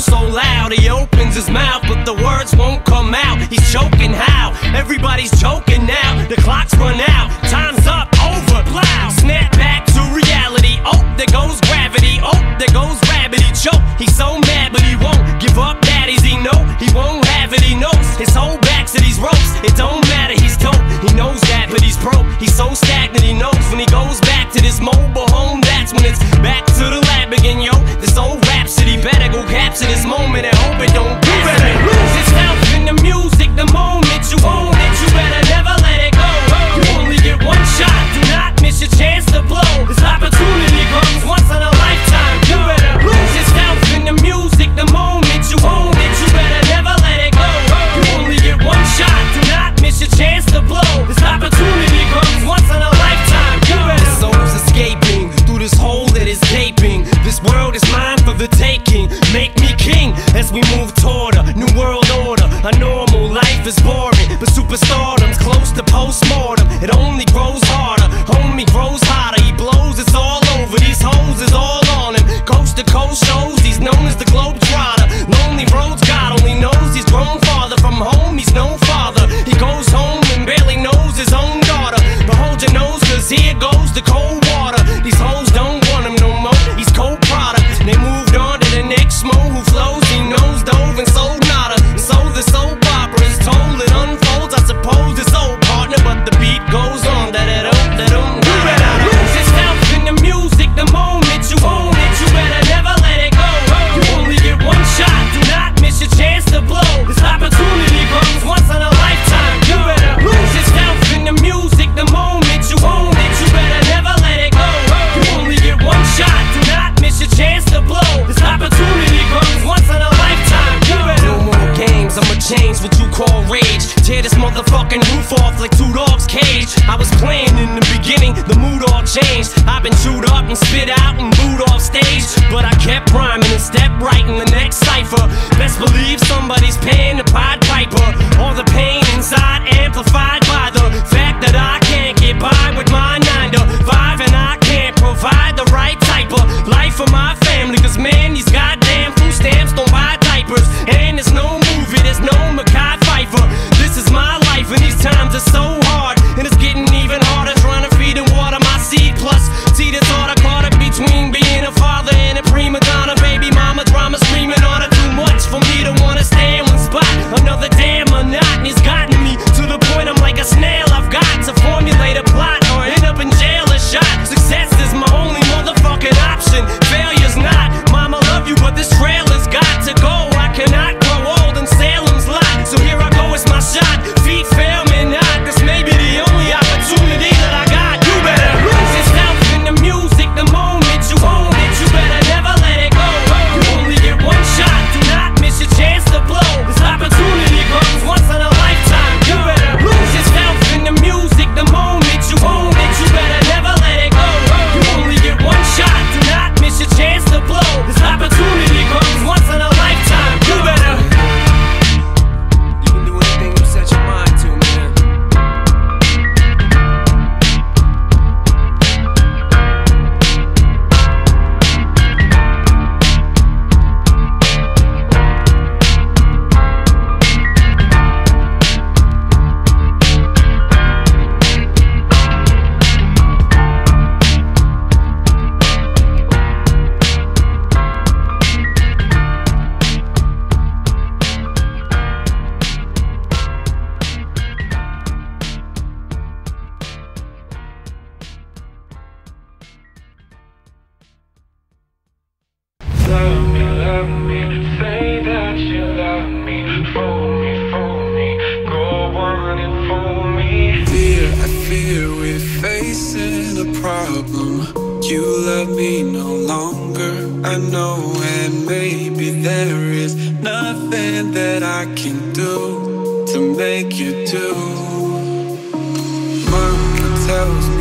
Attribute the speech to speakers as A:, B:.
A: so loud, he opens his mouth, but the words won't come out. He's choking how? Everybody's choking now. The clock's run out, time's up, over, loud. Snap back to reality. Oh, there goes gravity. Oh, there goes rabbit. He choke. He's so mad, but he won't give up. Daddies, he know he won't have it. He knows his whole back to these ropes. It don't A normal life is boring, but superstardom's close to postmortem. It only grows harder. Homie grows hotter. He blows. It's all over. These hoes is all on him. Coast to coast shows. He's known as the globe trotter. Lonely roads. God only knows he's grown farther from home. He's no father. He goes home and barely knows his own daughter. But hold your nose, cause here goes the cold water. Dogs' cage. I was playing in the beginning, the mood all changed. I've been chewed up and spit out and booed off stage. But I kept rhyming and stepped right in the next cipher. Best believe somebody's paying the Pied Piper. All the pain inside amplified by the fact that I can't get by with my 9 to 5 and I can't provide the right type of life for my family. Cause
B: fear we're facing a problem. You love me no longer, I know, and maybe there is nothing that I can do to make you do. Mama tells me